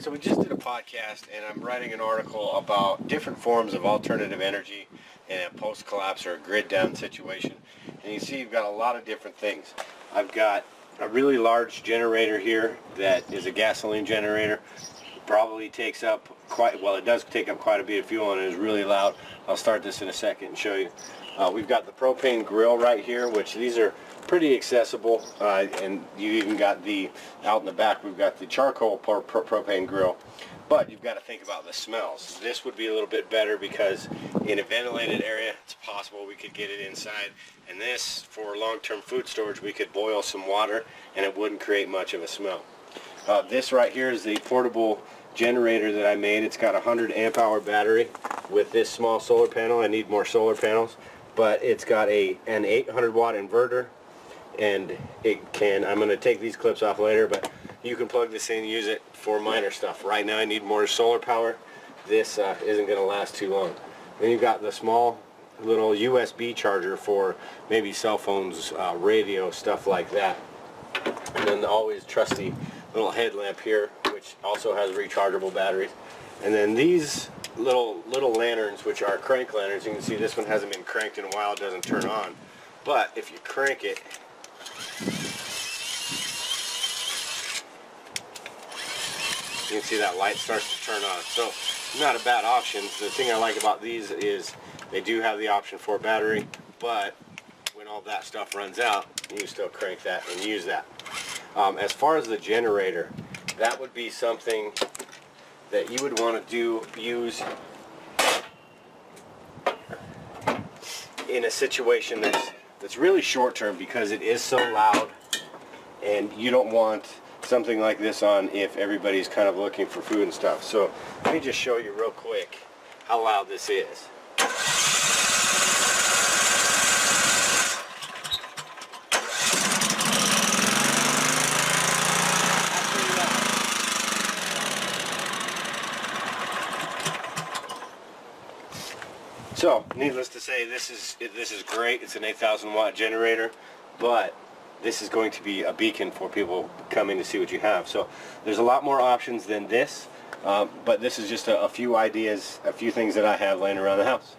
so we just did a podcast, and I'm writing an article about different forms of alternative energy in a post-collapse or a grid-down situation. And you see you've got a lot of different things. I've got a really large generator here that is a gasoline generator. Probably takes up quite, well it does take up quite a bit of fuel and it is really loud. I'll start this in a second and show you. Uh, we've got the propane grill right here, which these are pretty accessible. Uh, and you even got the, out in the back, we've got the charcoal pro propane grill. But you've got to think about the smells. This would be a little bit better because in a ventilated area, it's possible we could get it inside. And this, for long-term food storage, we could boil some water and it wouldn't create much of a smell. Uh, this right here is the portable generator that I made. It's got a 100 amp hour battery with this small solar panel. I need more solar panels but it's got a an 800 watt inverter and it can I'm going to take these clips off later but you can plug this in and use it for minor stuff. Right now I need more solar power. This uh, isn't going to last too long. Then you've got the small little USB charger for maybe cell phones uh, radio stuff like that. And then the always trusty little headlamp here which also has rechargeable batteries and then these little little lanterns, which are crank lanterns. You can see this one hasn't been cranked in a while. It doesn't turn on. But if you crank it, you can see that light starts to turn on. So not a bad option. The thing I like about these is they do have the option for battery, but when all that stuff runs out, you still crank that and use that. Um, as far as the generator, that would be something that you would want to do use in a situation that's that's really short term because it is so loud and you don't want something like this on if everybody's kind of looking for food and stuff. So let me just show you real quick how loud this is. So, needless to say, this is this is great. It's an 8,000 watt generator, but this is going to be a beacon for people coming to see what you have. So, there's a lot more options than this, uh, but this is just a, a few ideas, a few things that I have laying around the house.